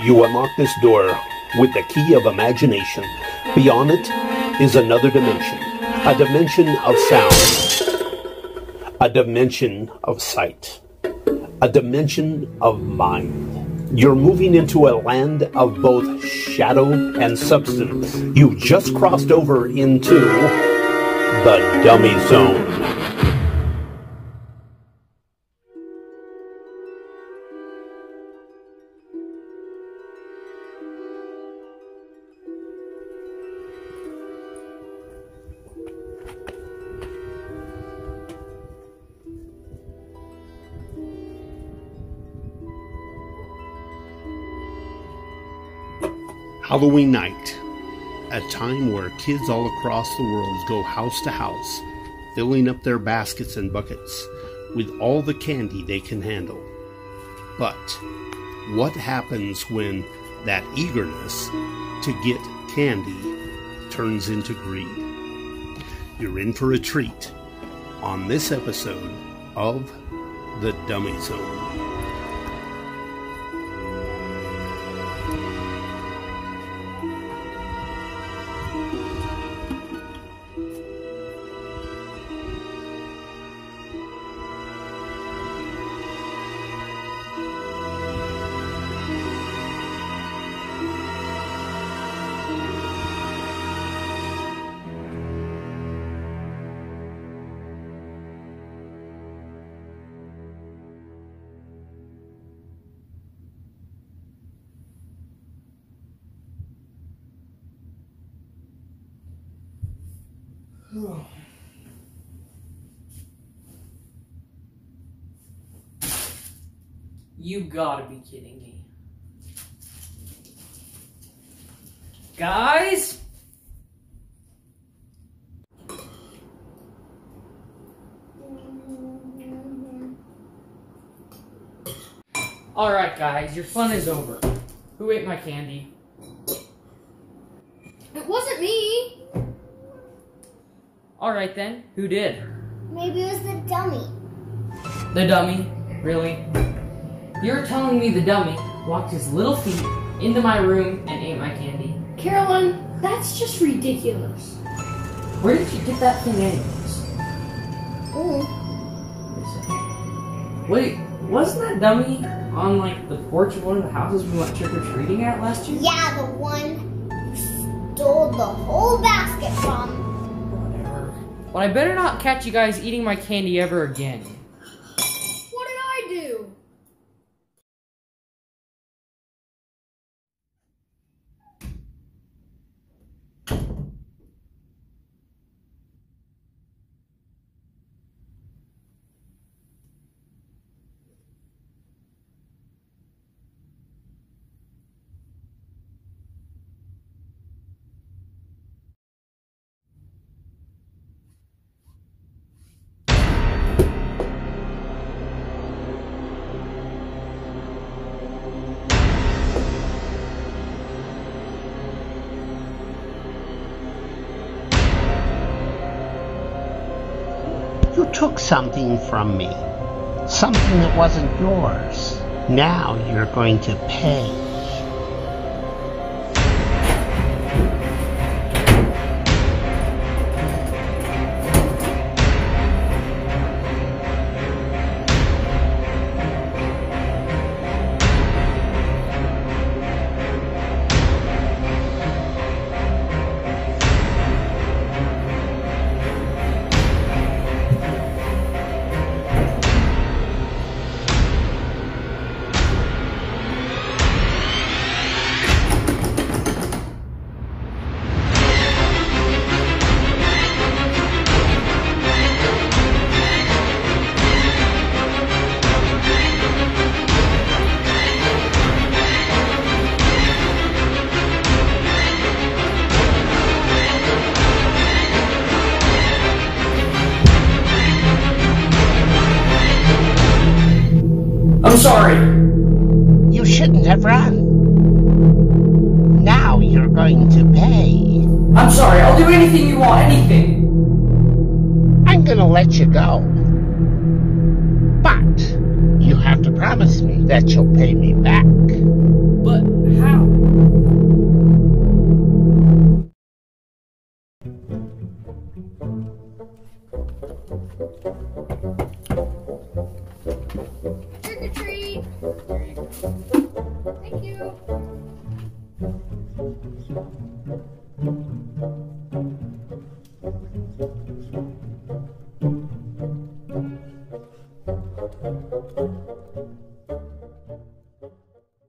You unlock this door with the key of imagination. Beyond it is another dimension, a dimension of sound, a dimension of sight, a dimension of mind. You're moving into a land of both shadow and substance. You've just crossed over into the dummy zone. Halloween night, a time where kids all across the world go house to house, filling up their baskets and buckets with all the candy they can handle. But what happens when that eagerness to get candy turns into greed? You're in for a treat on this episode of The Dummy Zone. You gotta be kidding me. Guys? Alright, guys, your fun is over. Who ate my candy? It wasn't me. Alright then, who did? Maybe it was the dummy. The dummy? Really? You're telling me the dummy walked his little feet into my room and ate my candy? Carolyn, that's just ridiculous. Where did you get that thing anyways? Mm. Wait, wasn't that dummy on like the porch of one of the houses we went trick or treating at last year? Yeah, the one you stole the whole basket from. But I better not catch you guys eating my candy ever again. You took something from me. Something that wasn't yours. Now you're going to pay. I'm sorry. You shouldn't have run. Now you're going to pay. I'm sorry, I'll do anything you want, anything. I'm gonna let you go. But you have to promise me that you'll pay me back. But how?